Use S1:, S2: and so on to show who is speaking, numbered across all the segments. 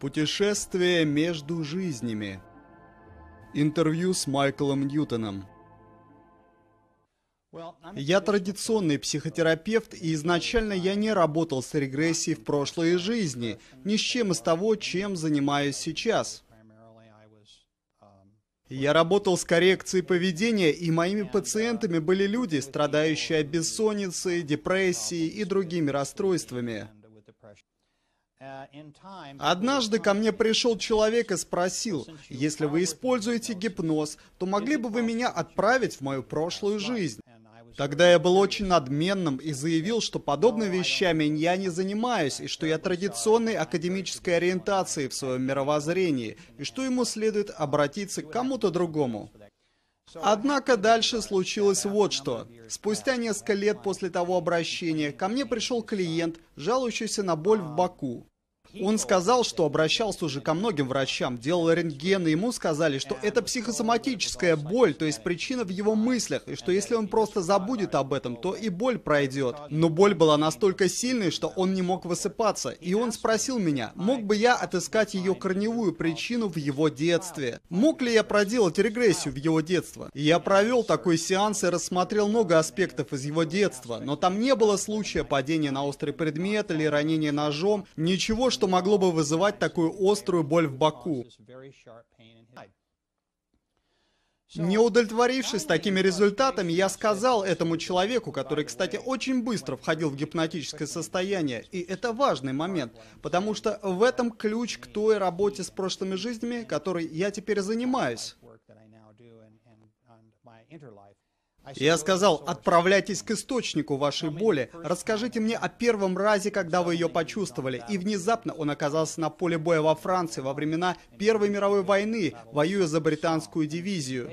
S1: Путешествие между жизнями. Интервью с Майклом Ньютоном. Я традиционный психотерапевт, и изначально я не работал с регрессией в прошлой жизни, ни с чем из того, чем занимаюсь сейчас. Я работал с коррекцией поведения, и моими пациентами были люди, страдающие от бессонницы, депрессии и другими расстройствами. Однажды ко мне пришел человек и спросил, если вы используете гипноз, то могли бы вы меня отправить в мою прошлую жизнь? Тогда я был очень надменным и заявил, что подобными вещами я не занимаюсь, и что я традиционной академической ориентации в своем мировоззрении, и что ему следует обратиться к кому-то другому. Однако дальше случилось вот что. Спустя несколько лет после того обращения ко мне пришел клиент, жалующийся на боль в боку. Он сказал, что обращался уже ко многим врачам, делал рентген, и ему сказали, что это психосоматическая боль, то есть причина в его мыслях, и что если он просто забудет об этом, то и боль пройдет. Но боль была настолько сильной, что он не мог высыпаться, и он спросил меня, мог бы я отыскать ее корневую причину в его детстве? Мог ли я проделать регрессию в его детство? Я провел такой сеанс и рассмотрел много аспектов из его детства, но там не было случая падения на острый предмет или ранения ножом, ничего, что могло бы вызывать такую острую боль в боку. Не удовлетворившись такими результатами, я сказал этому человеку, который, кстати, очень быстро входил в гипнотическое состояние, и это важный момент, потому что в этом ключ к той работе с прошлыми жизнями, которой я теперь занимаюсь. Я сказал, отправляйтесь к источнику вашей боли, расскажите мне о первом разе, когда вы ее почувствовали. И внезапно он оказался на поле боя во Франции во времена Первой мировой войны, воюя за британскую дивизию.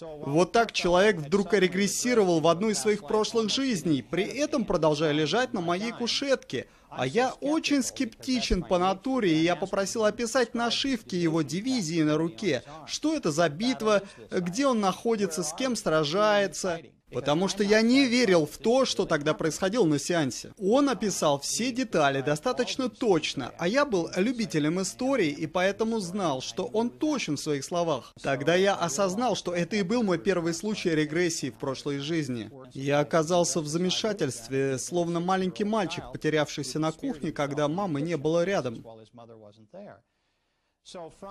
S1: Вот так человек вдруг регрессировал в одну из своих прошлых жизней, при этом продолжая лежать на моей кушетке. А я очень скептичен по натуре, и я попросил описать нашивки его дивизии на руке. Что это за битва, где он находится, с кем сражается. Потому что я не верил в то, что тогда происходило на сеансе. Он описал все детали достаточно точно, а я был любителем истории и поэтому знал, что он точен в своих словах. Тогда я осознал, что это и был мой первый случай регрессии в прошлой жизни. Я оказался в замешательстве, словно маленький мальчик, потерявшийся на кухне, когда мамы не было рядом.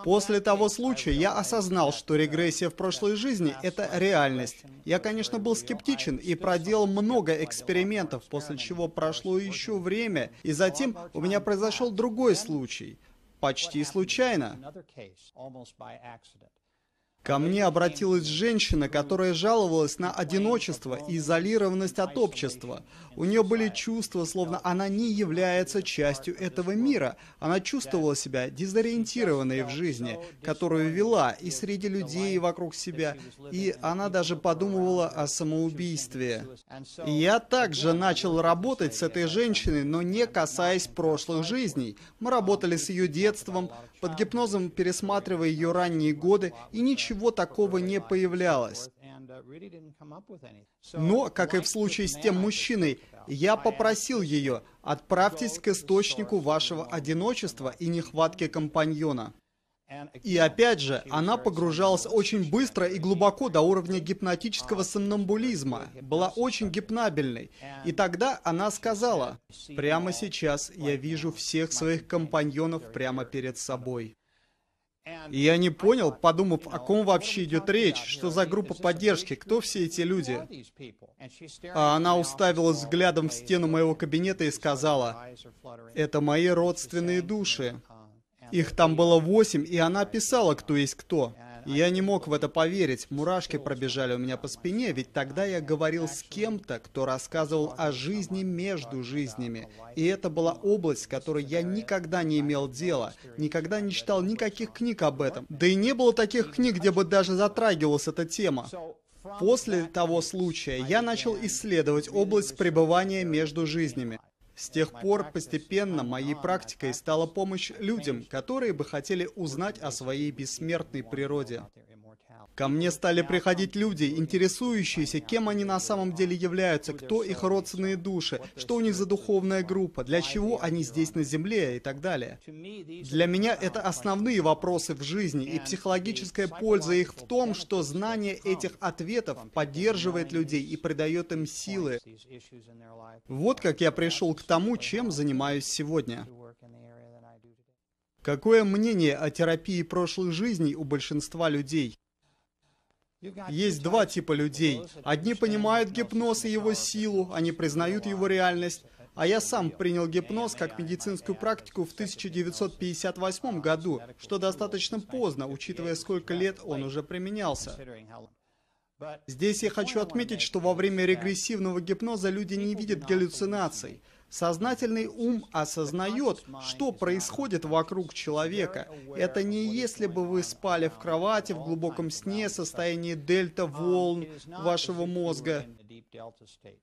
S1: После того случая я осознал, что регрессия в прошлой жизни — это реальность. Я, конечно, был скептичен и проделал много экспериментов, после чего прошло еще время, и затем у меня произошел другой случай. Почти случайно. Ко мне обратилась женщина, которая жаловалась на одиночество и изолированность от общества. У нее были чувства, словно она не является частью этого мира. Она чувствовала себя дезориентированной в жизни, которую вела и среди людей и вокруг себя. И она даже подумывала о самоубийстве. И я также начал работать с этой женщиной, но не касаясь прошлых жизней. Мы работали с ее детством, под гипнозом пересматривая ее ранние годы, и ничего такого не появлялось. Но, как и в случае с тем мужчиной, я попросил ее, отправьтесь к источнику вашего одиночества и нехватки компаньона. И опять же, она погружалась очень быстро и глубоко до уровня гипнотического сомнамбулизма, была очень гипнабельной. И тогда она сказала, «Прямо сейчас я вижу всех своих компаньонов прямо перед собой». И я не понял, подумав, о ком вообще идет речь, что за группа поддержки, кто все эти люди. А она уставилась взглядом в стену моего кабинета и сказала, «Это мои родственные души». Их там было восемь, и она писала, кто есть кто. Я не мог в это поверить. Мурашки пробежали у меня по спине, ведь тогда я говорил с кем-то, кто рассказывал о жизни между жизнями. И это была область, с которой я никогда не имел дела, никогда не читал никаких книг об этом. Да и не было таких книг, где бы даже затрагивалась эта тема. После того случая я начал исследовать область пребывания между жизнями. С тех пор постепенно моей практикой стала помощь людям, которые бы хотели узнать о своей бессмертной природе. Ко мне стали приходить люди, интересующиеся, кем они на самом деле являются, кто их родственные души, что у них за духовная группа, для чего они здесь на Земле и так далее. Для меня это основные вопросы в жизни, и психологическая польза их в том, что знание этих ответов поддерживает людей и придает им силы. Вот как я пришел к тому, чем занимаюсь сегодня. Какое мнение о терапии прошлых жизней у большинства людей? Есть два типа людей. Одни понимают гипноз и его силу, они признают его реальность, а я сам принял гипноз как медицинскую практику в 1958 году, что достаточно поздно, учитывая, сколько лет он уже применялся. Здесь я хочу отметить, что во время регрессивного гипноза люди не видят галлюцинаций. Сознательный ум осознает, что происходит вокруг человека. Это не если бы вы спали в кровати в глубоком сне, состоянии дельта-волн вашего мозга.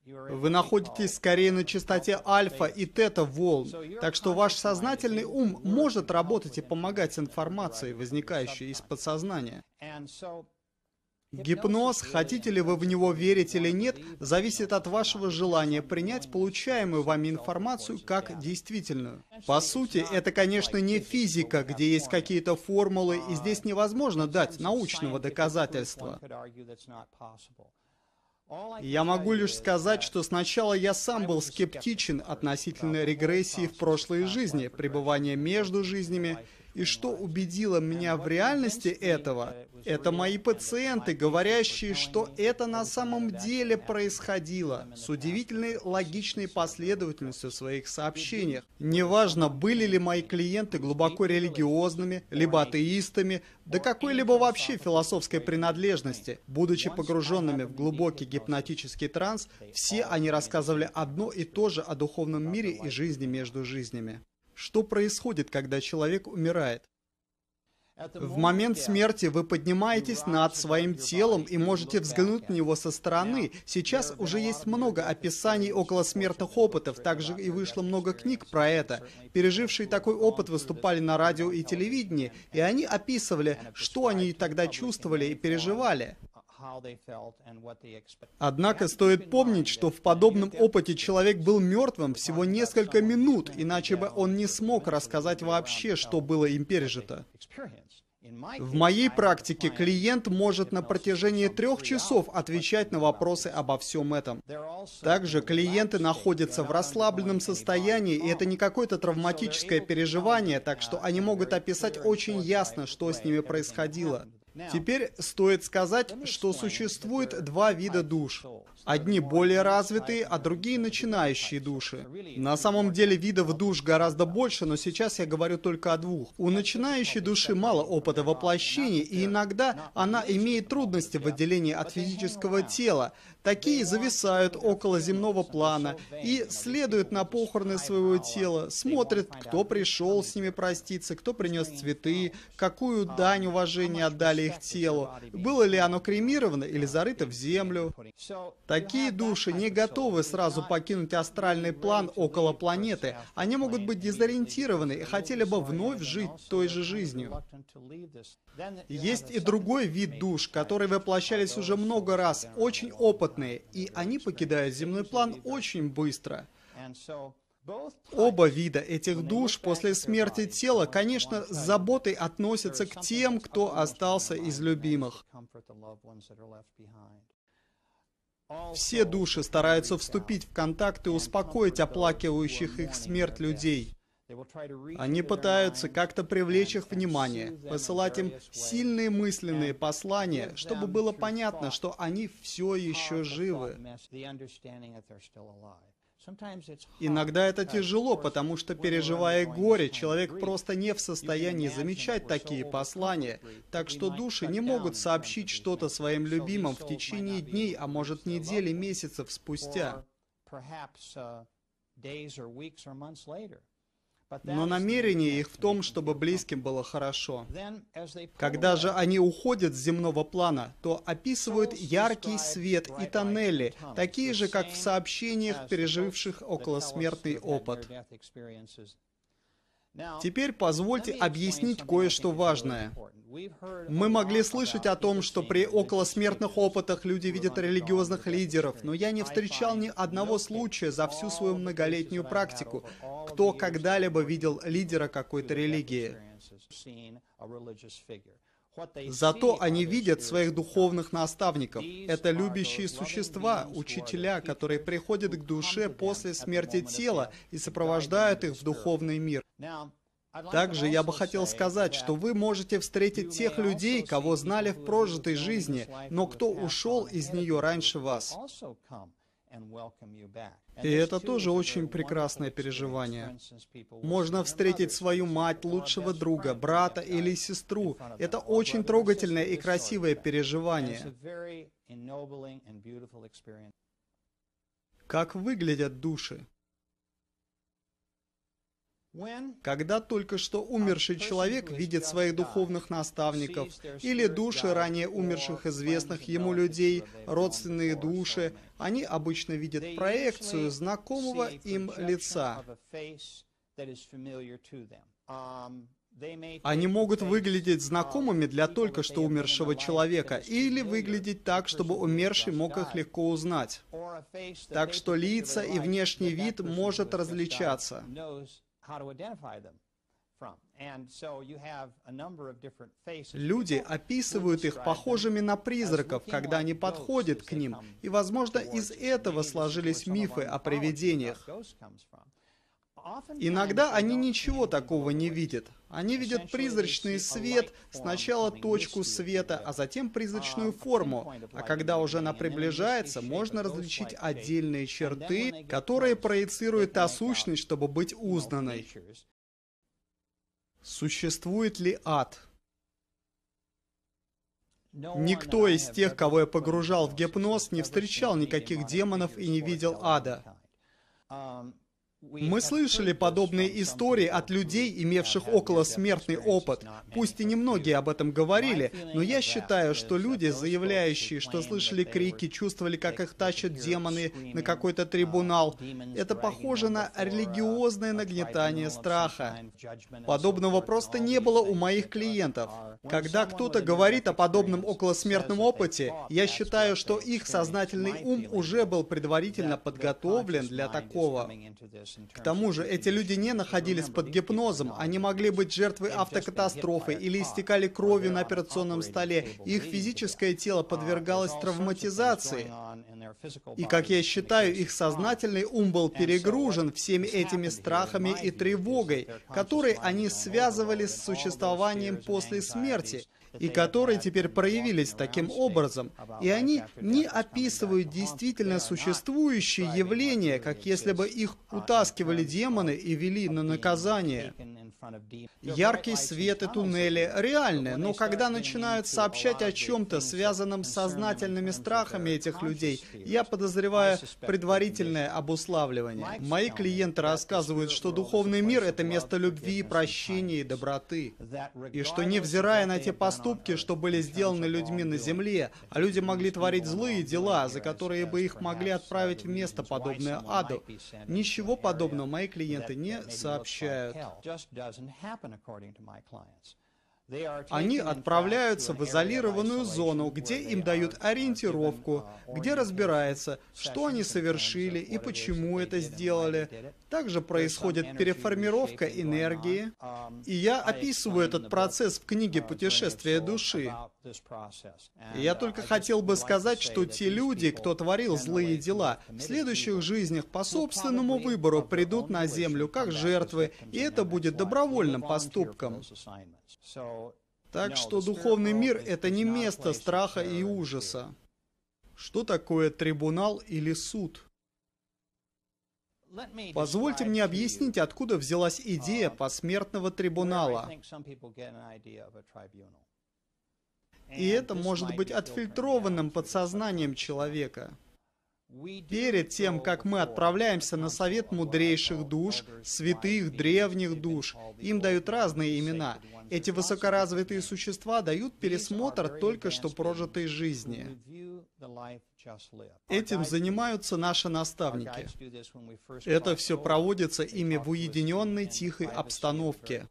S1: Вы находитесь скорее на частоте альфа и тета-волн, так что ваш сознательный ум может работать и помогать с информацией, возникающей из подсознания. Гипноз, хотите ли вы в него верить или нет, зависит от вашего желания принять получаемую вами информацию как действительную. По сути, это, конечно, не физика, где есть какие-то формулы, и здесь невозможно дать научного доказательства. Я могу лишь сказать, что сначала я сам был скептичен относительно регрессии в прошлой жизни, пребывания между жизнями, и что убедило меня в реальности этого, это мои пациенты, говорящие, что это на самом деле происходило, с удивительной логичной последовательностью в своих сообщениях. Неважно, были ли мои клиенты глубоко религиозными, либо атеистами, да какой-либо вообще философской принадлежности. Будучи погруженными в глубокий гипнотический транс, все они рассказывали одно и то же о духовном мире и жизни между жизнями. Что происходит, когда человек умирает? В момент смерти вы поднимаетесь над своим телом и можете взглянуть на него со стороны. Сейчас уже есть много описаний околосмертных опытов, также и вышло много книг про это. Пережившие такой опыт выступали на радио и телевидении, и они описывали, что они тогда чувствовали и переживали. Однако стоит помнить, что в подобном опыте человек был мертвым всего несколько минут, иначе бы он не смог рассказать вообще, что было им пережито. В моей практике клиент может на протяжении трех часов отвечать на вопросы обо всем этом. Также клиенты находятся в расслабленном состоянии, и это не какое-то травматическое переживание, так что они могут описать очень ясно, что с ними происходило. Теперь стоит сказать, что существует два вида душ. Одни более развитые, а другие начинающие души. На самом деле видов душ гораздо больше, но сейчас я говорю только о двух. У начинающей души мало опыта воплощения, и иногда она имеет трудности в отделении от физического тела. Такие зависают около земного плана и следуют на похороны своего тела, смотрят, кто пришел с ними проститься, кто принес цветы, какую дань уважения отдали их телу, было ли оно кремировано или зарыто в землю. Такие души не готовы сразу покинуть астральный план около планеты. Они могут быть дезориентированы и хотели бы вновь жить той же жизнью. Есть и другой вид душ, которые воплощались уже много раз, очень опытные, и они покидают земной план очень быстро. Оба вида этих душ после смерти тела, конечно, с заботой относятся к тем, кто остался из любимых. Все души стараются вступить в контакт и успокоить оплакивающих их смерть людей. Они пытаются как-то привлечь их внимание, посылать им сильные мысленные послания, чтобы было понятно, что они все еще живы. Иногда это тяжело, потому что, переживая горе, человек просто не в состоянии замечать такие послания, так что души не могут сообщить что-то своим любимым в течение дней, а может недели, месяцев спустя. Но намерение их в том, чтобы близким было хорошо. Когда же они уходят с земного плана, то описывают яркий свет и тоннели, такие же, как в сообщениях, переживших околосмертный опыт. Теперь позвольте объяснить кое-что важное. Мы могли слышать о том, что при околосмертных опытах люди видят религиозных лидеров, но я не встречал ни одного случая за всю свою многолетнюю практику, кто когда-либо видел лидера какой-то религии. Зато они видят своих духовных наставников. Это любящие существа, учителя, которые приходят к душе после смерти тела и сопровождают их в духовный мир. Также я бы хотел сказать, что вы можете встретить тех людей, кого знали в прожитой жизни, но кто ушел из нее раньше вас. И это тоже очень прекрасное переживание. Можно встретить свою мать, лучшего друга, брата или сестру. Это очень трогательное и красивое переживание. Как выглядят души? Когда только что умерший человек видит своих духовных наставников или души ранее умерших известных ему людей, родственные души, они обычно видят проекцию знакомого им лица. Они могут выглядеть знакомыми для только что умершего человека или выглядеть так, чтобы умерший мог их легко узнать. Так что лица и внешний вид может различаться. Люди описывают их похожими на призраков, когда они подходят к ним, и, возможно, из этого сложились мифы о привидениях. Иногда они ничего такого не видят. Они видят призрачный свет, сначала точку света, а затем призрачную форму. А когда уже она приближается, можно различить отдельные черты, которые проецируют та сущность, чтобы быть узнанной. Существует ли ад? Никто из тех, кого я погружал в гипноз, не встречал никаких демонов и не видел ада. Мы слышали подобные истории от людей, имевших околосмертный опыт. Пусть и немногие об этом говорили, но я считаю, что люди, заявляющие, что слышали крики, чувствовали, как их тащат демоны на какой-то трибунал, это похоже на религиозное нагнетание страха. Подобного просто не было у моих клиентов. Когда кто-то говорит о подобном околосмертном опыте, я считаю, что их сознательный ум уже был предварительно подготовлен для такого. К тому же, эти люди не находились под гипнозом, они могли быть жертвой автокатастрофы или истекали кровью на операционном столе, их физическое тело подвергалось травматизации. И, как я считаю, их сознательный ум был перегружен всеми этими страхами и тревогой, которые они связывали с существованием после смерти и которые теперь проявились таким образом, и они не описывают действительно существующие явления, как если бы их утаскивали демоны и вели на наказание. Яркий свет и туннели реальны, но когда начинают сообщать о чем-то, связанном с сознательными страхами этих людей, я подозреваю предварительное обуславливание. Мои клиенты рассказывают, что духовный мир — это место любви, прощения и доброты. И что, невзирая на те поступки, что были сделаны людьми на земле, а люди могли творить злые дела, за которые бы их могли отправить в место, подобное аду, ничего подобного мои клиенты не сообщают. Они отправляются в изолированную зону, где им дают ориентировку, где разбирается, что они совершили и почему это сделали. Также происходит переформировка энергии. И я описываю этот процесс в книге «Путешествие души». И я только хотел бы сказать, что те люди, кто творил злые дела, в следующих жизнях по собственному выбору придут на Землю как жертвы, и это будет добровольным поступком. Так что духовный мир — это не место страха и ужаса. Что такое трибунал или суд? Позвольте мне объяснить, откуда взялась идея посмертного трибунала. И это может быть отфильтрованным подсознанием человека. Перед тем, как мы отправляемся на совет мудрейших душ, святых древних душ, им дают разные имена. Эти высокоразвитые существа дают пересмотр только что прожитой жизни. Этим занимаются наши наставники. Это все проводится ими в уединенной тихой обстановке.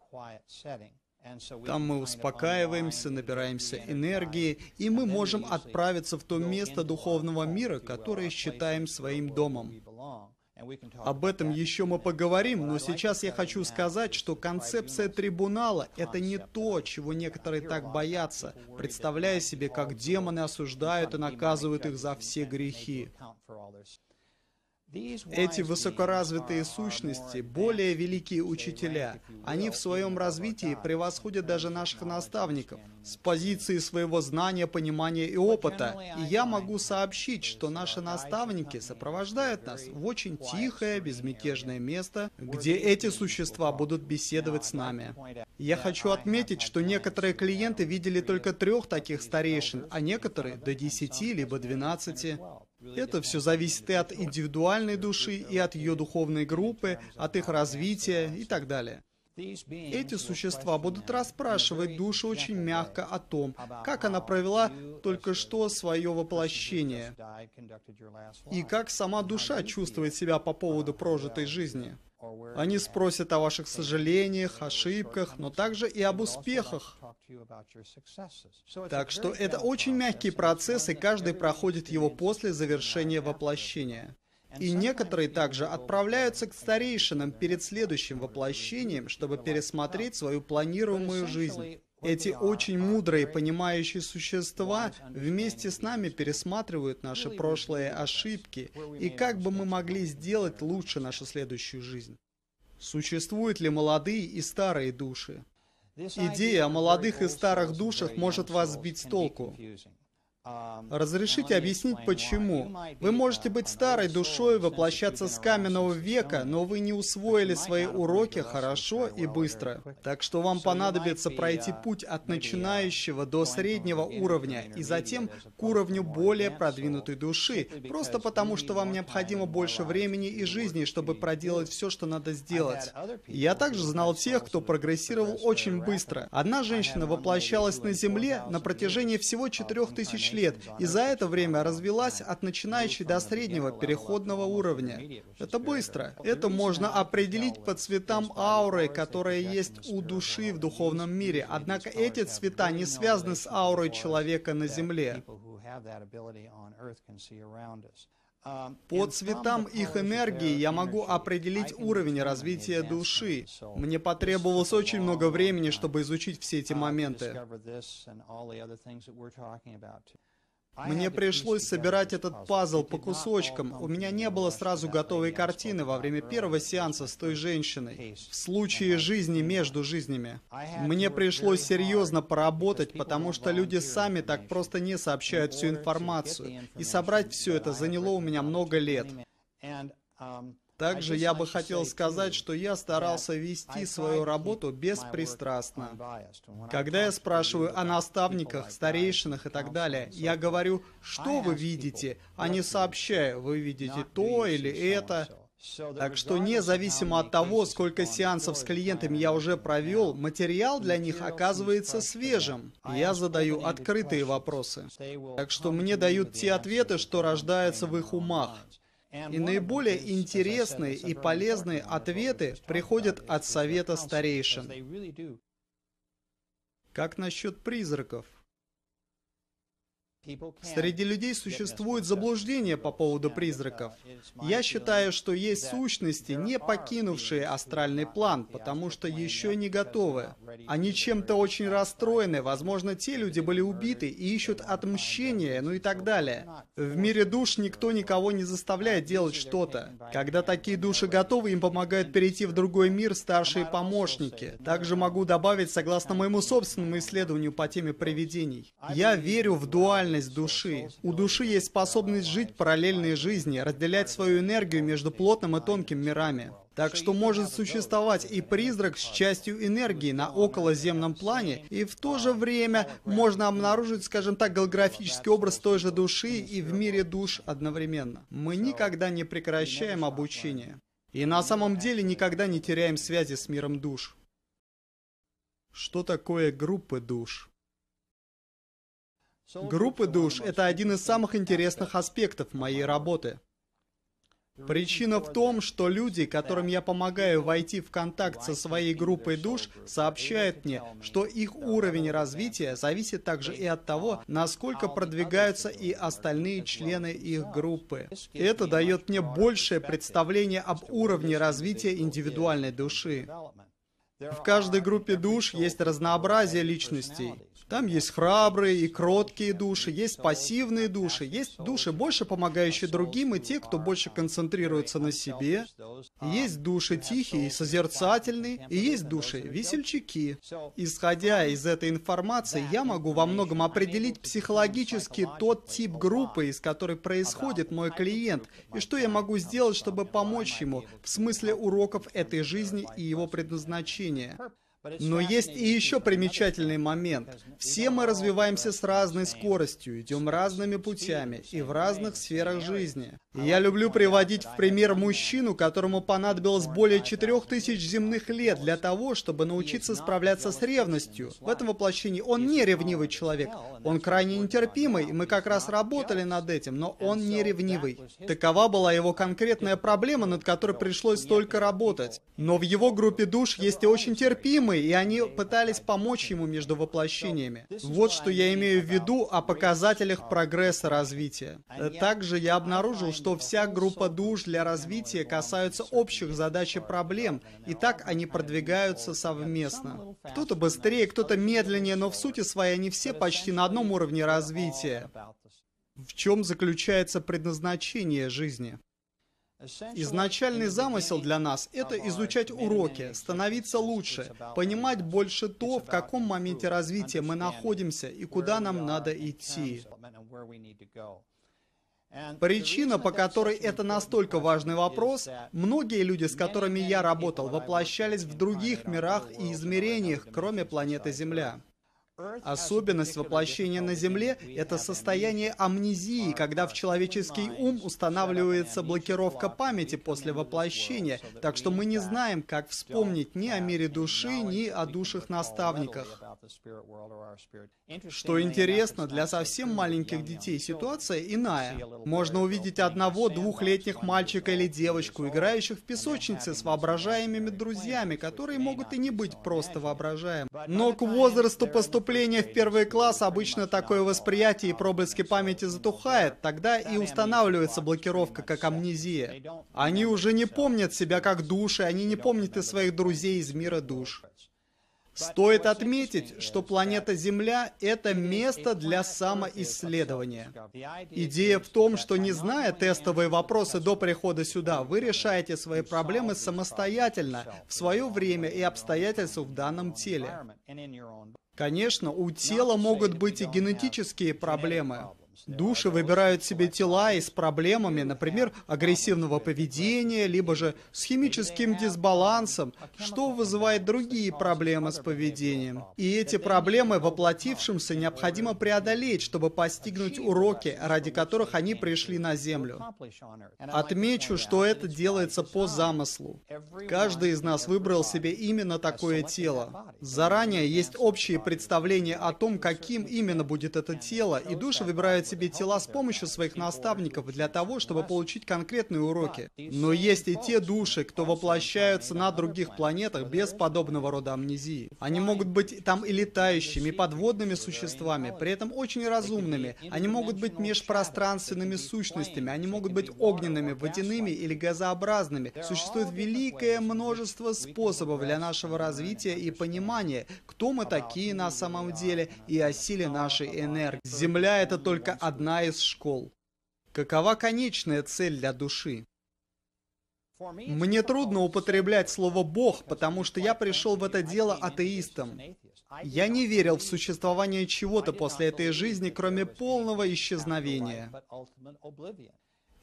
S1: Там мы успокаиваемся, набираемся энергии, и мы можем отправиться в то место духовного мира, которое считаем своим домом. Об этом еще мы поговорим, но сейчас я хочу сказать, что концепция трибунала — это не то, чего некоторые так боятся, представляя себе, как демоны осуждают и наказывают их за все грехи. Эти высокоразвитые сущности, более великие учителя, они в своем развитии превосходят даже наших наставников с позиции своего знания, понимания и опыта. И я могу сообщить, что наши наставники сопровождают нас в очень тихое, безмятежное место, где эти существа будут беседовать с нами. Я хочу отметить, что некоторые клиенты видели только трех таких старейшин, а некоторые до десяти либо двенадцати. Это все зависит и от индивидуальной души, и от ее духовной группы, от их развития и так далее. Эти существа будут расспрашивать душу очень мягко о том, как она провела только что свое воплощение, и как сама душа чувствует себя по поводу прожитой жизни. Они спросят о ваших сожалениях, ошибках, но также и об успехах. Так что это очень мягкий процесс, и каждый проходит его после завершения воплощения. И некоторые также отправляются к старейшинам перед следующим воплощением, чтобы пересмотреть свою планируемую жизнь. Эти очень мудрые, понимающие существа вместе с нами пересматривают наши прошлые ошибки и как бы мы могли сделать лучше нашу следующую жизнь. Существуют ли молодые и старые души? Идея о молодых и старых душах может вас сбить с толку. Разрешите объяснить, почему. Вы можете быть старой душой, воплощаться с каменного века, но вы не усвоили свои уроки хорошо и быстро. Так что вам понадобится пройти путь от начинающего до среднего уровня и затем к уровню более продвинутой души, просто потому что вам необходимо больше времени и жизни, чтобы проделать все, что надо сделать. Я также знал тех, кто прогрессировал очень быстро. Одна женщина воплощалась на Земле на протяжении всего 4000 лет, и за это время развелась от начинающей до среднего переходного уровня. Это быстро. Это можно определить по цветам ауры, которая есть у души в духовном мире. Однако эти цвета не связаны с аурой человека на Земле. По цветам их энергии я могу определить уровень развития души. Мне потребовалось очень много времени, чтобы изучить все эти моменты. Мне пришлось собирать этот пазл по кусочкам. У меня не было сразу готовой картины во время первого сеанса с той женщиной. В случае жизни между жизнями. Мне пришлось серьезно поработать, потому что люди сами так просто не сообщают всю информацию. И собрать все это заняло у меня много лет. Также я бы хотел сказать, что я старался вести свою работу беспристрастно. Когда я спрашиваю о наставниках, старейшинах и так далее, я говорю, что вы видите, а не сообщаю, вы видите то или это. Так что независимо от того, сколько сеансов с клиентами я уже провел, материал для них оказывается свежим. Я задаю открытые вопросы. Так что мне дают те ответы, что рождаются в их умах. И наиболее интересные и полезные ответы приходят от совета старейшин. Как насчет призраков? Среди людей существует заблуждение по поводу призраков. Я считаю, что есть сущности, не покинувшие астральный план, потому что еще не готовы. Они чем-то очень расстроены, возможно, те люди были убиты и ищут отмщения, ну и так далее. В мире душ никто никого не заставляет делать что-то. Когда такие души готовы, им помогают перейти в другой мир старшие помощники. Также могу добавить, согласно моему собственному исследованию по теме привидений. Я верю в дуальность реальность души. У души есть способность жить параллельные жизни, разделять свою энергию между плотным и тонким мирами. Так что может существовать и призрак с частью энергии на околоземном плане, и в то же время можно обнаружить, скажем так, голографический образ той же души и в мире душ одновременно. Мы никогда не прекращаем обучение. И на самом деле никогда не теряем связи с миром душ. Что такое группы душ? Группы душ – это один из самых интересных аспектов моей работы. Причина в том, что люди, которым я помогаю войти в контакт со своей группой душ, сообщают мне, что их уровень развития зависит также и от того, насколько продвигаются и остальные члены их группы. Это дает мне большее представление об уровне развития индивидуальной души. В каждой группе душ есть разнообразие личностей. Там есть храбрые и кроткие души, есть пассивные души, есть души, больше помогающие другим, и те, кто больше концентрируется на себе. Есть души тихие и созерцательные, и есть души весельчаки. Исходя из этой информации, я могу во многом определить психологически тот тип группы, из которой происходит мой клиент, и что я могу сделать, чтобы помочь ему в смысле уроков этой жизни и его предназначения. Но есть и еще примечательный момент. Все мы развиваемся с разной скоростью, идем разными путями и в разных сферах жизни. И я люблю приводить в пример мужчину, которому понадобилось более четырех тысяч земных лет для того, чтобы научиться справляться с ревностью. В этом воплощении он не ревнивый человек. Он крайне нетерпимый, и мы как раз работали над этим, но он не ревнивый. Такова была его конкретная проблема, над которой пришлось столько работать. Но в его группе душ есть и очень терпимые, знакомые, и они пытались помочь ему между воплощениями. Вот что я имею в виду о показателях прогресса развития. Также я обнаружил, что вся группа душ для развития касаются общих задач и проблем, и так они продвигаются совместно. Кто-то быстрее, кто-то медленнее, но в сути своей они все почти на одном уровне развития. В чем заключается предназначение жизни? Изначальный замысел для нас — это изучать уроки, становиться лучше, понимать больше то, в каком моменте развития мы находимся и куда нам надо идти. Причина, по которой это настолько важный вопрос, многие люди, с которыми я работал, воплощались в других мирах и измерениях, кроме планеты Земля. Особенность воплощения на Земле — это состояние амнезии, когда в человеческий ум устанавливается блокировка памяти после воплощения, так что мы не знаем, как вспомнить ни о мире души, ни о душах наставниках. Что интересно, для совсем маленьких детей ситуация иная. Можно увидеть одного двухлетних мальчика или девочку, играющих в песочнице с воображаемыми друзьями, которые могут и не быть просто воображаемыми. Но к возрасту поступления поступления в первый класс обычно такое восприятие и проблески памяти затухает, тогда и устанавливается блокировка как амнезия. Они уже не помнят себя как души, они не помнят и своих друзей из мира душ. Стоит отметить, что планета Земля — это место для самоисследования. Идея в том, что не зная тестовые вопросы до прихода сюда, вы решаете свои проблемы самостоятельно, в свое время и обстоятельства в данном теле. Конечно, у тела могут быть и генетические проблемы. Души выбирают себе тела и с проблемами, например, агрессивного поведения, либо же с химическим дисбалансом, что вызывает другие проблемы с поведением. И эти проблемы воплотившимся необходимо преодолеть, чтобы постигнуть уроки, ради которых они пришли на Землю. Отмечу, что это делается по замыслу. Каждый из нас выбрал себе именно такое тело. Заранее есть общие представления о том, каким именно будет это тело, и души выбирают себе тела с помощью своих наставников для того, чтобы получить конкретные уроки. Но есть и те души, кто воплощаются на других планетах без подобного рода амнезии. Они могут быть там и летающими, и подводными существами, при этом очень разумными. Они могут быть межпространственными сущностями, они могут быть огненными, водяными или газообразными. Существует великое множество способов для нашего развития и понимания, кто мы такие на самом деле и о силе нашей энергии. Земля — это только одна из школ. Какова конечная цель для души? Мне трудно употреблять слово «бог», потому что я пришел в это дело атеистом. Я не верил в существование чего-то после этой жизни, кроме полного исчезновения.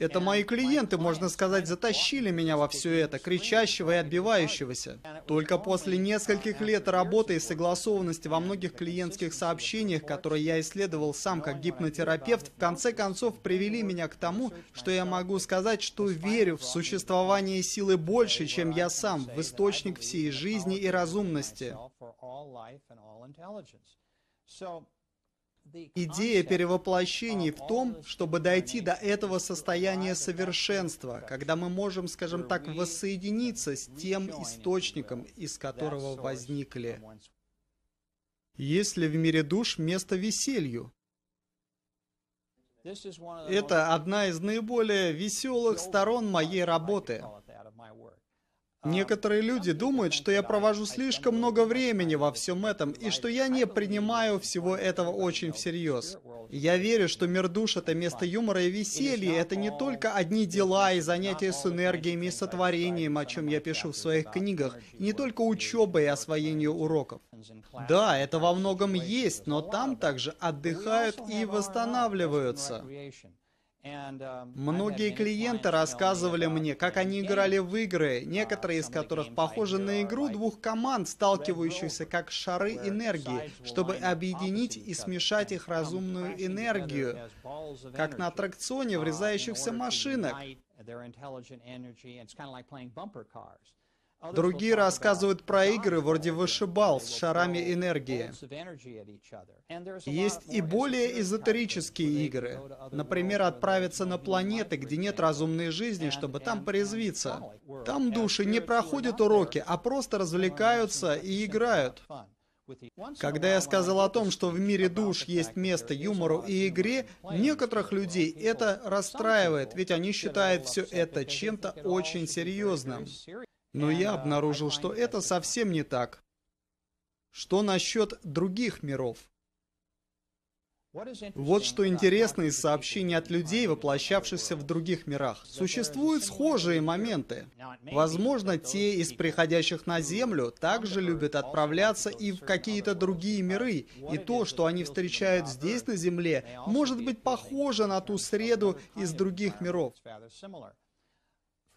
S1: Это мои клиенты, можно сказать, затащили меня во все это, кричащего и отбивающегося. Только после нескольких лет работы и согласованности во многих клиентских сообщениях, которые я исследовал сам как гипнотерапевт, в конце концов привели меня к тому, что я могу сказать, что верю в существование силы больше, чем я сам, в источник всей жизни и разумности. Идея перевоплощений в том, чтобы дойти до этого состояния совершенства, когда мы можем, скажем так, воссоединиться с тем источником, из которого возникли. Есть ли в мире душ место веселью? Это одна из наиболее веселых сторон моей работы. Некоторые люди думают, что я провожу слишком много времени во всем этом, и что я не принимаю всего этого очень всерьез. Я верю, что мир душ — это место юмора и веселья, это не только одни дела и занятия с энергиями и сотворением, о чем я пишу в своих книгах, не только учеба и освоение уроков. Да, это во многом есть, но там также отдыхают и восстанавливаются. Um, Многие клиенты рассказывали мне, как они играли в игры, некоторые из которых похожи на игру двух команд, сталкивающихся как шары энергии, чтобы объединить и смешать их разумную энергию, как на аттракционе uh, врезающихся машинах. Другие рассказывают про игры вроде вышибал с шарами энергии. Есть и более эзотерические игры. Например, отправиться на планеты, где нет разумной жизни, чтобы там порезвиться. Там души не проходят уроки, а просто развлекаются и играют. Когда я сказал о том, что в мире душ есть место юмору и игре, некоторых людей это расстраивает, ведь они считают все это чем-то очень серьезным. Но я обнаружил, что это совсем не так. Что насчет других миров? Вот что интересно из сообщений от людей, воплощавшихся в других мирах. Существуют схожие моменты. Возможно, те из приходящих на Землю также любят отправляться и в какие-то другие миры, и то, что они встречают здесь на Земле, может быть похоже на ту среду из других миров.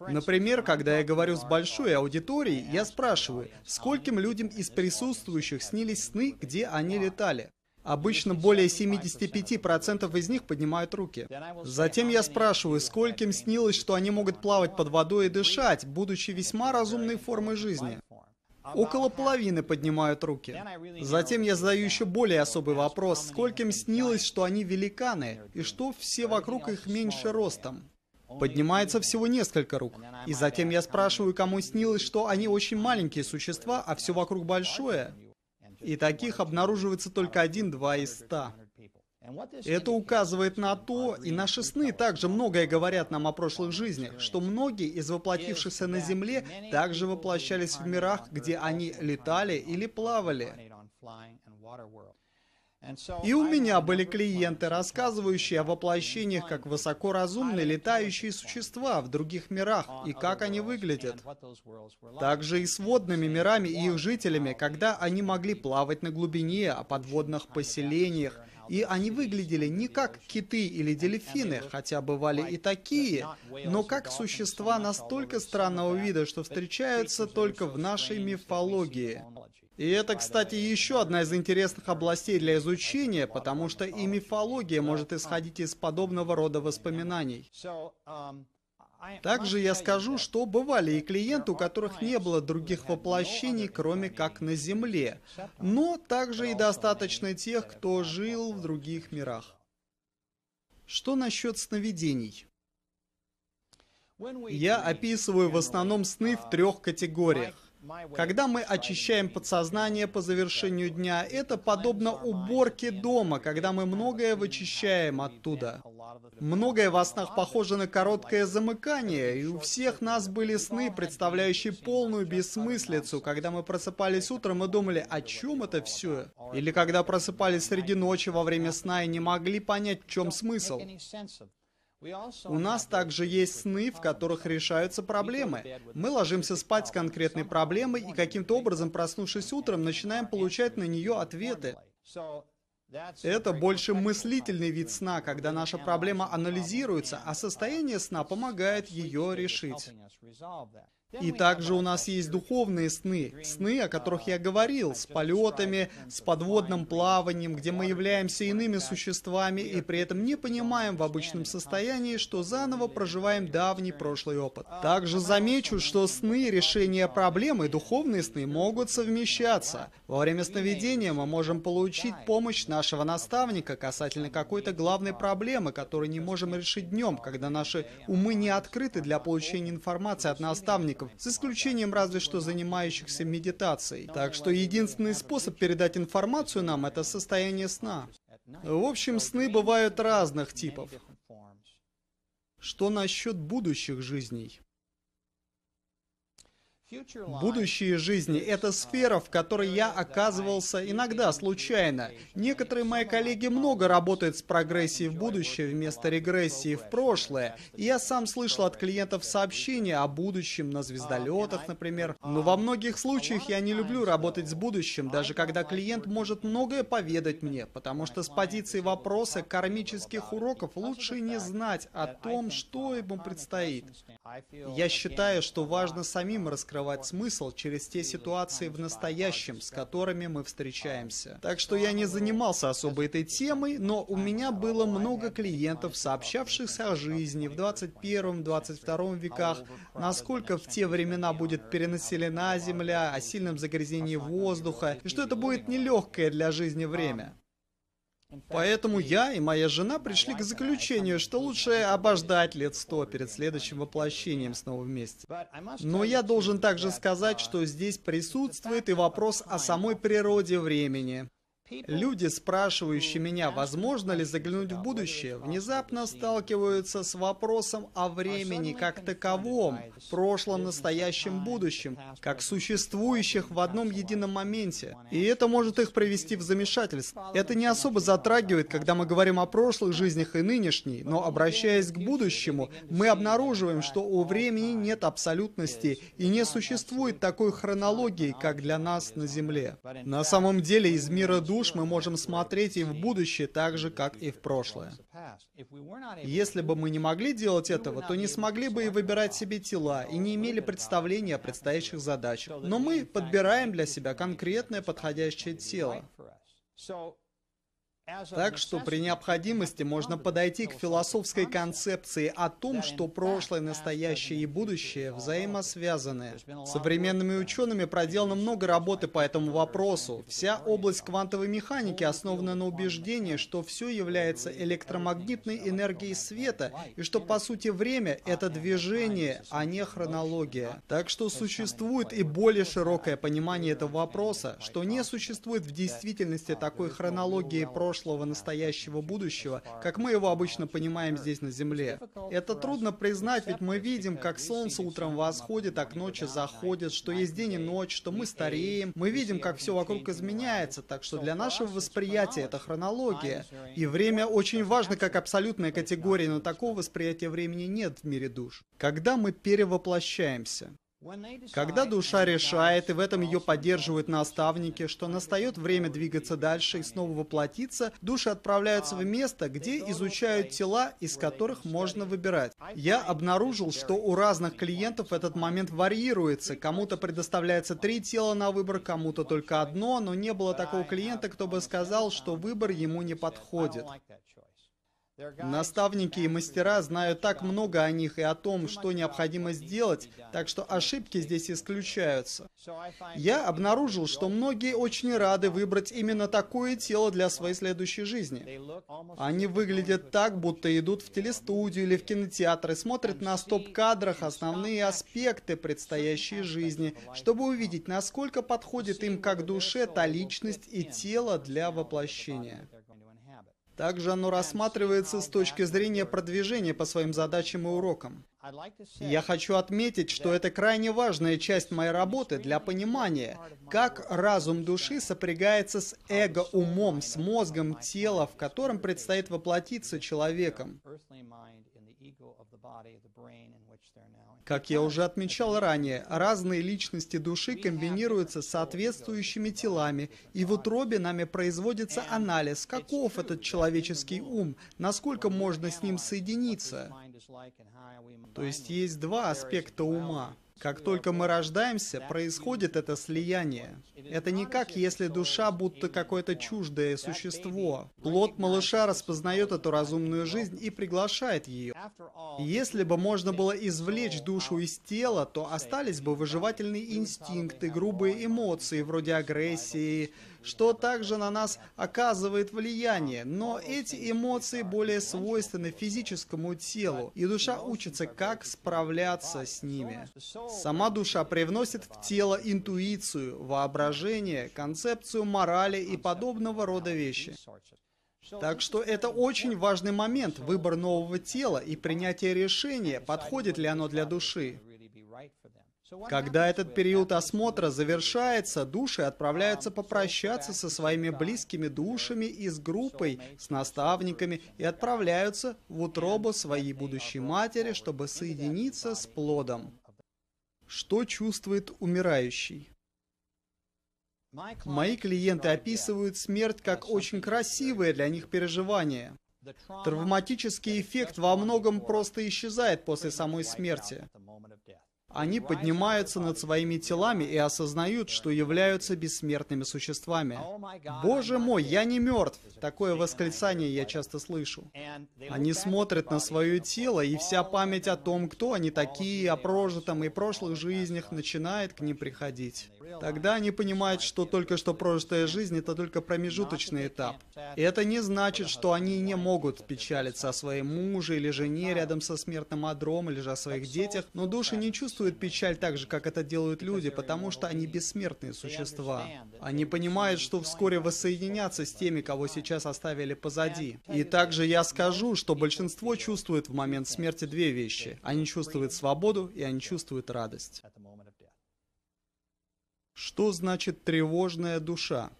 S1: Например, когда я говорю с большой аудиторией, я спрашиваю, скольким людям из присутствующих снились сны, где они летали. Обычно более 75% из них поднимают руки. Затем я спрашиваю, скольким снилось, что они могут плавать под водой и дышать, будучи весьма разумной формой жизни. Около половины поднимают руки. Затем я задаю еще более особый вопрос, скольким снилось, что они великаны, и что все вокруг их меньше ростом. Поднимается всего несколько рук. И затем я спрашиваю, кому снилось, что они очень маленькие существа, а все вокруг большое. И таких обнаруживается только один-два из ста. Это указывает на то, и наши сны также многое говорят нам о прошлых жизнях, что многие из воплотившихся на Земле также воплощались в мирах, где они летали или плавали. И у меня были клиенты, рассказывающие о воплощениях как высокоразумные летающие существа в других мирах и как они выглядят. Также и с водными мирами и их жителями, когда они могли плавать на глубине, о подводных поселениях, и они выглядели не как киты или дельфины, хотя бывали и такие, но как существа настолько странного вида, что встречаются только в нашей мифологии. И это, кстати, еще одна из интересных областей для изучения, потому что и мифология может исходить из подобного рода воспоминаний. Также я скажу, что бывали и клиенты, у которых не было других воплощений, кроме как на Земле, но также и достаточно тех, кто жил в других мирах. Что насчет сновидений? Я описываю в основном сны в трех категориях. Когда мы очищаем подсознание по завершению дня, это подобно уборке дома, когда мы многое вычищаем оттуда. Многое во снах похоже на короткое замыкание, и у всех нас были сны, представляющие полную бессмыслицу, когда мы просыпались утром и думали, о чем это все? Или когда просыпались среди ночи во время сна и не могли понять, в чем смысл. У нас также есть сны, в которых решаются проблемы. Мы ложимся спать с конкретной проблемой и каким-то образом, проснувшись утром, начинаем получать на нее ответы. Это больше мыслительный вид сна, когда наша проблема анализируется, а состояние сна помогает ее решить. И также у нас есть духовные сны, сны, о которых я говорил, с полетами, с подводным плаванием, где мы являемся иными существами и при этом не понимаем в обычном состоянии, что заново проживаем давний прошлый опыт. Также замечу, что сны решения проблемы, духовные сны могут совмещаться. Во время сновидения мы можем получить помощь нашего наставника касательно какой-то главной проблемы, которую не можем решить днем, когда наши умы не открыты для получения информации от наставника практиков, с исключением разве что занимающихся медитацией. Так что единственный способ передать информацию нам — это состояние сна. В общем, сны бывают разных типов. Что насчет будущих жизней? Будущие жизни — это сфера, в которой я оказывался иногда случайно. Некоторые мои коллеги много работают с прогрессией в будущее вместо регрессии в прошлое. И я сам слышал от клиентов сообщения о будущем на звездолетах, например. Но во многих случаях я не люблю работать с будущим, даже когда клиент может многое поведать мне, потому что с позиции вопроса кармических уроков лучше не знать о том, что ему предстоит. Я считаю, что важно самим раскрывать смысл через те ситуации в настоящем, с которыми мы встречаемся. Так что я не занимался особо этой темой, но у меня было много клиентов, сообщавшихся о жизни в 21-22 веках, насколько в те времена будет перенаселена Земля, о сильном загрязнении воздуха, и что это будет нелегкое для жизни время. Поэтому я и моя жена пришли к заключению, что лучше обождать лет сто перед следующим воплощением снова вместе. Но я должен также сказать, что здесь присутствует и вопрос о самой природе времени. Люди, спрашивающие меня, возможно ли заглянуть в будущее, внезапно сталкиваются с вопросом о времени как таковом, прошлом, настоящем, будущем, как существующих в одном едином моменте. И это может их привести в замешательство. Это не особо затрагивает, когда мы говорим о прошлых жизнях и нынешней, но обращаясь к будущему, мы обнаруживаем, что у времени нет абсолютности и не существует такой хронологии, как для нас на Земле. На самом деле из мира душ душ мы можем смотреть и в будущее так же, как и в прошлое. Если бы мы не могли делать этого, то не смогли бы и выбирать себе тела, и не имели представления о предстоящих задачах. Но мы подбираем для себя конкретное подходящее тело. Так что при необходимости можно подойти к философской концепции о том, что прошлое, настоящее и будущее взаимосвязаны. Современными учеными проделано много работы по этому вопросу. Вся область квантовой механики основана на убеждении, что все является электромагнитной энергией света, и что по сути время — это движение, а не хронология. Так что существует и более широкое понимание этого вопроса, что не существует в действительности такой хронологии прошлого, прошлого, настоящего, будущего, как мы его обычно понимаем здесь на Земле. Это трудно признать, ведь мы видим, как солнце утром восходит, а к ночи заходит, что есть день и ночь, что мы стареем. Мы видим, как все вокруг изменяется, так что для нашего восприятия это хронология. И время очень важно как абсолютная категория, но такого восприятия времени нет в мире душ. Когда мы перевоплощаемся? Когда душа решает, и в этом ее поддерживают наставники, что настает время двигаться дальше и снова воплотиться, души отправляются в место, где изучают тела, из которых можно выбирать. Я обнаружил, что у разных клиентов этот момент варьируется. Кому-то предоставляется три тела на выбор, кому-то только одно, но не было такого клиента, кто бы сказал, что выбор ему не подходит. Наставники и мастера знают так много о них и о том, что необходимо сделать, так что ошибки здесь исключаются. Я обнаружил, что многие очень рады выбрать именно такое тело для своей следующей жизни. Они выглядят так, будто идут в телестудию или в кинотеатр и смотрят на стоп-кадрах основные аспекты предстоящей жизни, чтобы увидеть, насколько подходит им как душе та личность и тело для воплощения. Также оно рассматривается с точки зрения продвижения по своим задачам и урокам. Я хочу отметить, что это крайне важная часть моей работы для понимания, как разум души сопрягается с эго-умом, с мозгом тела, в котором предстоит воплотиться человеком. Как я уже отмечал ранее, разные личности души комбинируются с соответствующими телами, и в утробе нами производится анализ, каков этот человеческий ум, насколько можно с ним соединиться. То есть есть два аспекта ума. Как только мы рождаемся, происходит это слияние. Это не как если душа будто какое-то чуждое существо. Плод малыша распознает эту разумную жизнь и приглашает ее. Если бы можно было извлечь душу из тела, то остались бы выживательные инстинкты, грубые эмоции вроде агрессии, что также на нас оказывает влияние, но эти эмоции более свойственны физическому телу, и душа учится, как справляться с ними. Сама душа привносит в тело интуицию, воображение, концепцию морали и подобного рода вещи. Так что это очень важный момент, выбор нового тела и принятие решения, подходит ли оно для души. Когда этот период осмотра завершается, души отправляются попрощаться со своими близкими душами и с группой, с наставниками, и отправляются в утробу своей будущей матери, чтобы соединиться с плодом. Что чувствует умирающий? Мои клиенты описывают смерть как очень красивое для них переживание. Травматический эффект во многом просто исчезает после самой смерти. Они поднимаются над своими телами и осознают, что являются бессмертными существами. «Боже мой, я не мертв!» Такое восклицание я часто слышу. Они смотрят на свое тело, и вся память о том, кто они такие, о прожитом и прошлых жизнях начинает к ним приходить. Тогда они понимают, что только что прожитая жизнь — это только промежуточный этап. И это не значит, что они не могут печалиться о своем муже или жене рядом со смертным одром, или же о своих детях, но души не чувствуют печаль так же, как это делают люди, потому что они бессмертные существа. Они понимают, что вскоре воссоединятся с теми, кого сейчас оставили позади. И также я скажу, что большинство чувствует в момент смерти две вещи. Они чувствуют свободу и они чувствуют радость. Что значит тревожная душа?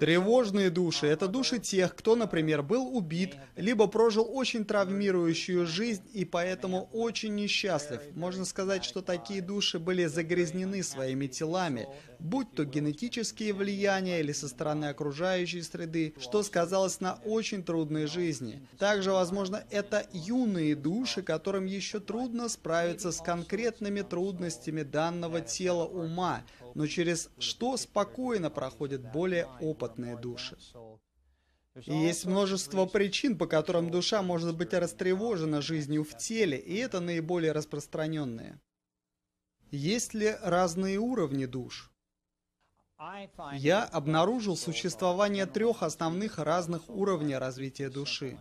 S1: Тревожные души – это души тех, кто, например, был убит, либо прожил очень травмирующую жизнь и поэтому очень несчастлив. Можно сказать, что такие души были загрязнены своими телами, будь то генетические влияния или со стороны окружающей среды, что сказалось на очень трудной жизни. Также, возможно, это юные души, которым еще трудно справиться с конкретными трудностями данного тела ума, но через что спокойно проходят более опытные души. И есть множество причин, по которым душа может быть растревожена жизнью в теле, и это наиболее распространенные. Есть ли разные уровни душ? Я обнаружил существование трех основных разных уровней развития души.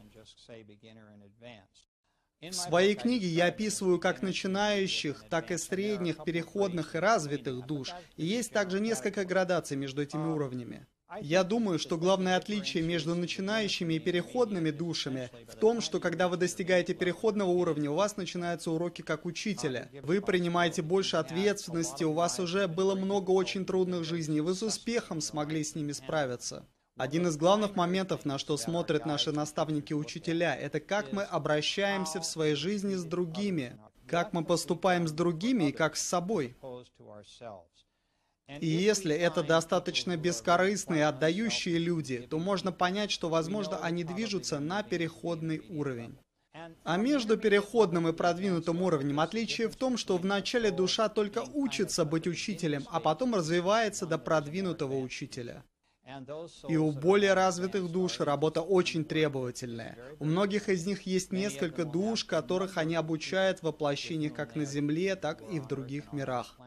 S1: В своей книге я описываю как начинающих, так и средних, переходных и развитых душ. И есть также несколько градаций между этими уровнями. Я думаю, что главное отличие между начинающими и переходными душами в том, что когда вы достигаете переходного уровня, у вас начинаются уроки как учителя. Вы принимаете больше ответственности, у вас уже было много очень трудных жизней, вы с успехом смогли с ними справиться. Один из главных моментов, на что смотрят наши наставники-учителя, это как мы обращаемся в своей жизни с другими, как мы поступаем с другими и как с собой. И если это достаточно бескорыстные, отдающие люди, то можно понять, что, возможно, они движутся на переходный уровень. А между переходным и продвинутым уровнем отличие в том, что вначале душа только учится быть учителем, а потом развивается до продвинутого учителя. И у более развитых душ работа очень требовательная. У многих из них есть несколько душ, которых они обучают в воплощениях как на Земле, так и в других мирах.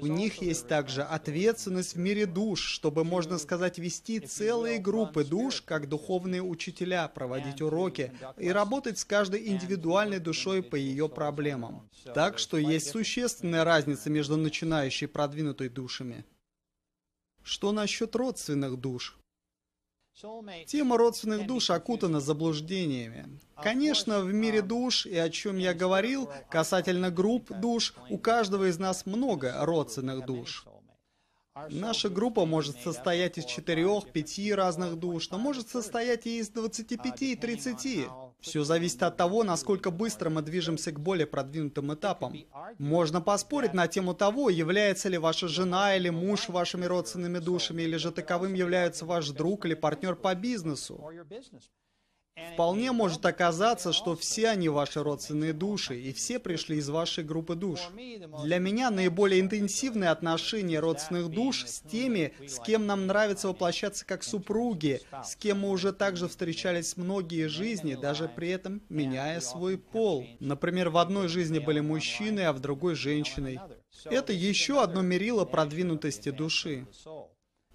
S1: У них есть также ответственность в мире душ, чтобы, можно сказать, вести целые группы душ, как духовные учителя, проводить уроки и работать с каждой индивидуальной душой по ее проблемам. Так что есть существенная разница между начинающей и продвинутой душами. Что насчет родственных душ? Тема родственных душ окутана заблуждениями. Конечно, в мире душ, и о чем я говорил, касательно групп душ, у каждого из нас много родственных душ. Наша группа может состоять из четырех, пяти разных душ, но может состоять и из 25 и 30. Все зависит от того, насколько быстро мы движемся к более продвинутым этапам. Можно поспорить на тему того, является ли ваша жена или муж вашими родственными душами, или же таковым является ваш друг или партнер по бизнесу. Вполне может оказаться, что все они ваши родственные души, и все пришли из вашей группы душ. Для меня наиболее интенсивные отношения родственных душ с теми, с кем нам нравится воплощаться как супруги, с кем мы уже также встречались многие жизни, даже при этом меняя свой пол. Например, в одной жизни были мужчины, а в другой женщиной. Это еще одно мерило продвинутости души.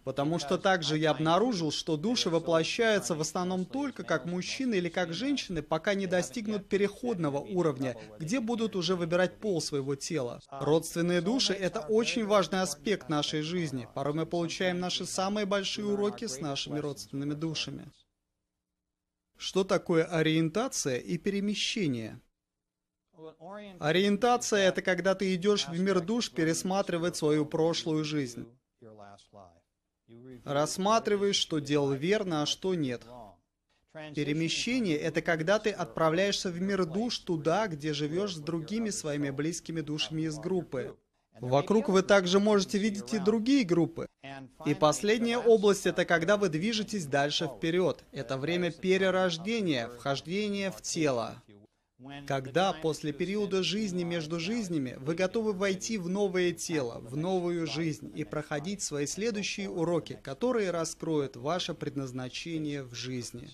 S1: Потому что также я обнаружил, что души воплощаются в основном только как мужчины или как женщины, пока не достигнут переходного уровня, где будут уже выбирать пол своего тела. Родственные души — это очень важный аспект нашей жизни. Порой мы получаем наши самые большие уроки с нашими родственными душами. Что такое ориентация и перемещение? Ориентация — это когда ты идешь в мир душ пересматривать свою прошлую жизнь. Рассматриваешь, что делал верно, а что нет. Перемещение — это когда ты отправляешься в мир душ туда, где живешь с другими своими близкими душами из группы. Вокруг вы также можете видеть и другие группы. И последняя область — это когда вы движетесь дальше вперед. Это время перерождения, вхождения в тело. Когда после периода жизни между жизнями вы готовы войти в новое тело, в новую жизнь и проходить свои следующие уроки, которые раскроют ваше предназначение в жизни.